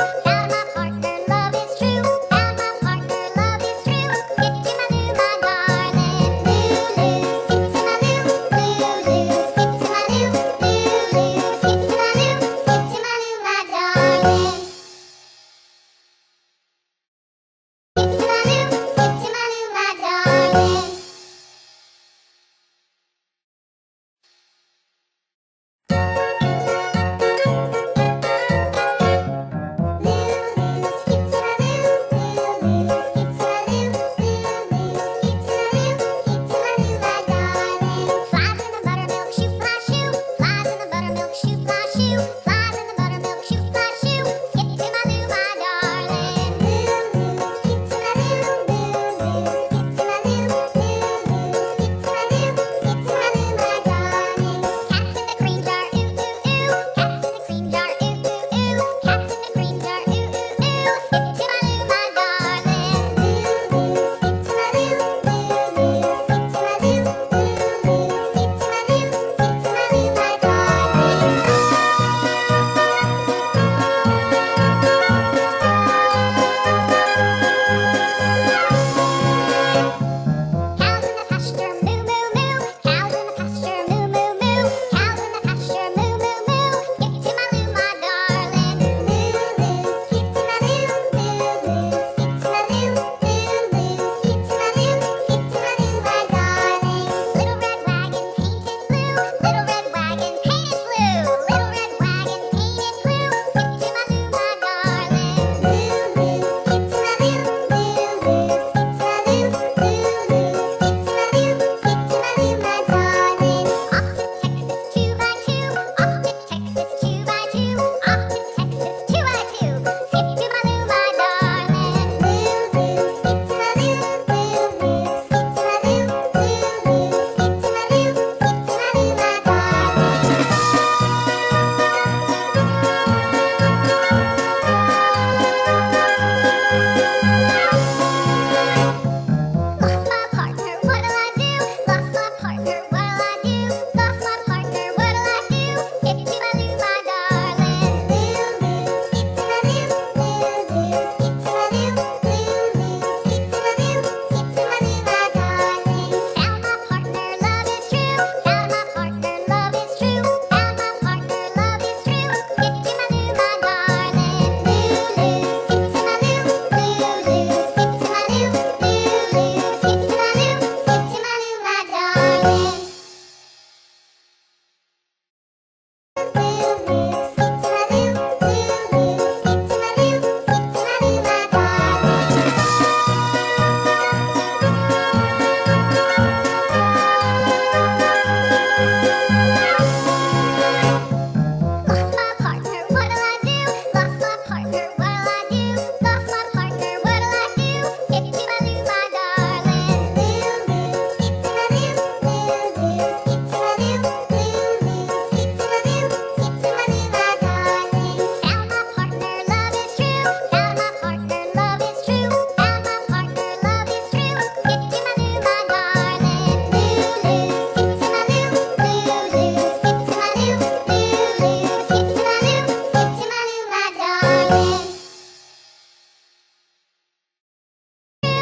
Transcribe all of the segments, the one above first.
Bye.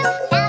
you.